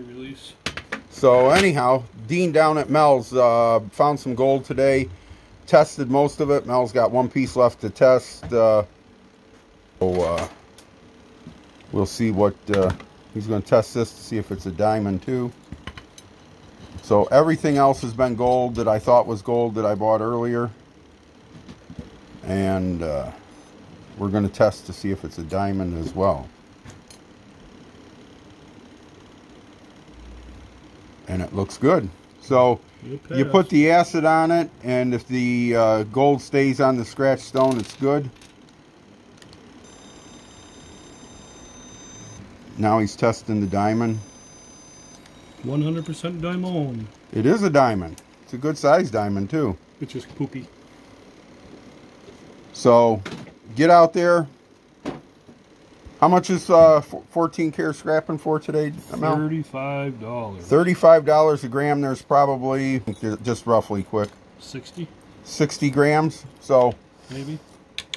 Release. So anyhow, Dean down at Mel's uh, found some gold today. Tested most of it. Mel's got one piece left to test. Uh, so uh, we'll see what uh, he's going to test this to see if it's a diamond too. So everything else has been gold that I thought was gold that I bought earlier. And uh, we're going to test to see if it's a diamond as well. And it looks good. So you put the acid on it and if the uh, gold stays on the scratch stone, it's good. Now he's testing the diamond. 100% diamond. It is a diamond. It's a good size diamond too. It's just poopy. So get out there. How much is uh, 14 karat scrapping for today? Mel? $35. $35 a gram. There's probably, just roughly quick, 60 60 grams. So, maybe.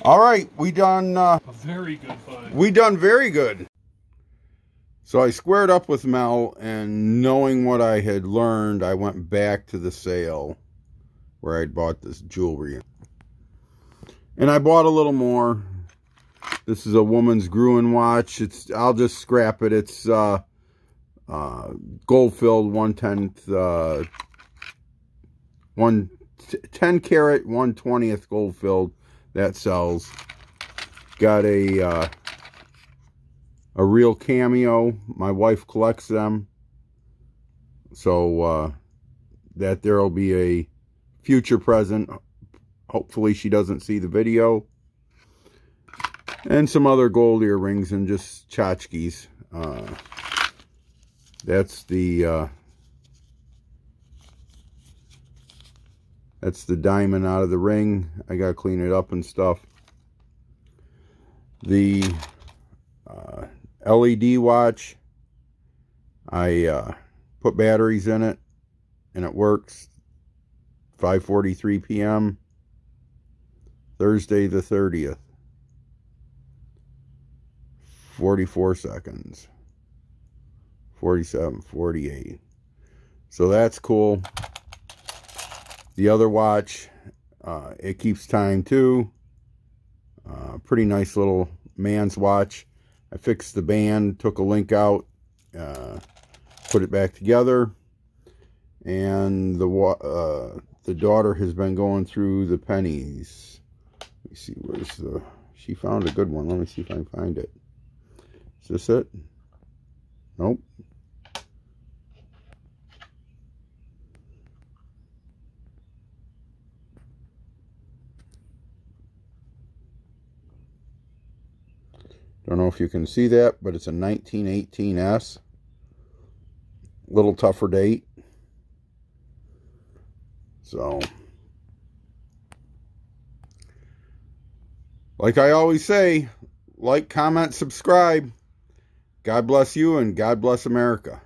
all right, we done. Uh, A very good find. we done very good. So I squared up with Mel, and knowing what I had learned, I went back to the sale where I'd bought this jewelry. And I bought a little more. This is a woman's Gruen watch. It's I'll just scrap it. It's uh, uh, gold filled one tenth, uh, one 10 carat, one twentieth gold filled. That sells. Got a uh, a real cameo. My wife collects them. So uh, that there will be a future present. Hopefully she doesn't see the video. And some other gold earrings and just tchotchkes. Uh, that's the uh, that's the diamond out of the ring. I got to clean it up and stuff. The uh, LED watch. I uh, put batteries in it and it works. 5.43 p.m. Thursday the 30th. 44 seconds. 47, 48. So that's cool. The other watch, uh, it keeps time too. Uh, pretty nice little man's watch. I fixed the band, took a link out, uh, put it back together, and the uh, the daughter has been going through the pennies. Let me see, where's the... She found a good one. Let me see if I can find it. Is this it? Nope. Don't know if you can see that, but it's a 1918S. Little tougher date. So, like I always say, like, comment, subscribe. God bless you and God bless America.